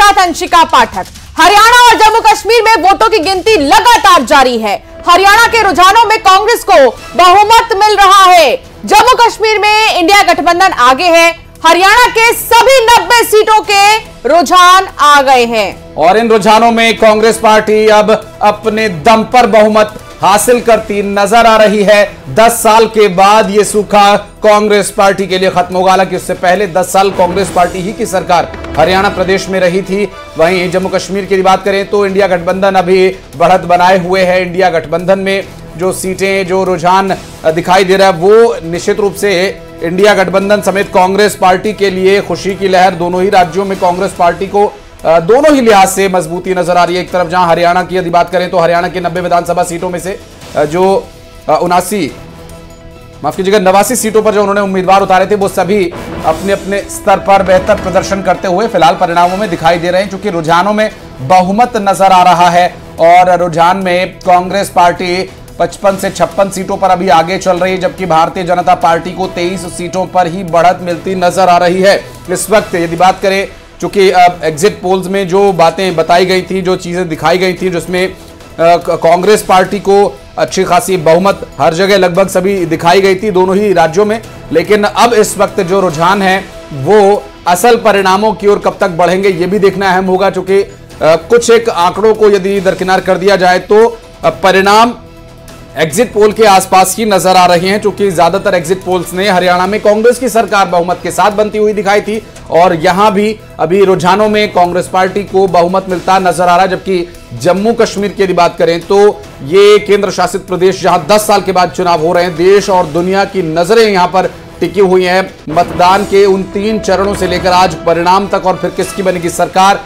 साथ अंशिका पाठक। हरियाणा और जम्मू कश्मीर में वोटों की गिनती लगातार जारी है। हरियाणा के रुझानों में कांग्रेस को बहुमत मिल रहा है। जम्मू कश्मीर में इंडिया गठबंधन आगे है। हरियाणा के सभी 90 सीटों के रुझान आ गए हैं। और इन रुझानों में कांग्रेस पार्टी अब अपने दम पर बहुमत हासिल करती नज़र आ रही है। 10 साल के बाद यह सूखा कांग्रेस पार्टी के लिए खत्म होगा। हालाँकि उससे पहले 10 साल कांग्रेस पार्टी ही की सरकार हरियाणा प्रदेश में रही थी। वहीं जम्मू कश्मीर की बात करें तो इंडिया गठबंधन अभी बढ़त बनाए हुए है। इंडिया गठबंधन में जो सीटें, जो रुझान दिखाई दे रहा है, वो निश्चित रूप से इंडिया गठबंधन समेत कांग्रेस पार्टी के लिए खुशी की लहर। दोनों ही राज्यों में कांग्रेस पार्टी को दोनों ही लिहाज से मजबूती नज़र आ रही है एक तरफ़, जहाँ हरियाणा की यदि बात करें तो हरियाणा की नब्बे विधानसभा सीटों में से जो उनासी, माफ़ कीजिएगा, नवासी सीटों पर जो उन्होंने उम्मीदवार उतारे थे, वो सभी अपने अपने स्तर पर बेहतर प्रदर्शन करते हुए फ़िलहाल परिणामों में दिखाई दे रहे हैं क्योंकि रुझानों में बहुमत नज़र आ रहा है और रुझान में कांग्रेस पार्टी पचपन से छप्पन सीटों पर अभी आगे चल रही है, जबकि भारतीय जनता पार्टी को तेईस सीटों पर ही बढ़त मिलती नज़र आ रही है। इस वक्त यदि बात करें चूँकि एग्जिट पोल्स में जो बातें बताई गई थी, जो चीज़ें दिखाई गई थी, जिसमें कांग्रेस पार्टी को अच्छी खासी बहुमत हर जगह लगभग सभी दिखाई गई थी दोनों ही राज्यों में, लेकिन अब इस वक्त जो रुझान है, वो असल परिणामों की ओर कब तक बढ़ेंगे, ये भी देखना अहम होगा, चूँकि कुछ एक आंकड़ों को यदि दरकिनार कर दिया जाए तो परिणाम एग्जिट पोल के आसपास ही नज़र आ रहे हैं, क्योंकि ज़्यादातर एग्जिट पोल्स ने हरियाणा में कांग्रेस की सरकार बहुमत के साथ बनती हुई दिखाई थी, और यहाँ भी अभी रुझानों में कांग्रेस पार्टी को बहुमत मिलता नज़र आ रहा है, जबकि जम्मू कश्मीर की यदि बात करें तो ये केंद्र शासित प्रदेश, जहाँ 10 साल के बाद चुनाव हो रहे हैं, देश और दुनिया की नज़रें यहाँ पर टिकी हुई हैं। मतदान के उन तीन चरणों से लेकर आज परिणाम तक, और फिर किसकी बनेगी सरकार?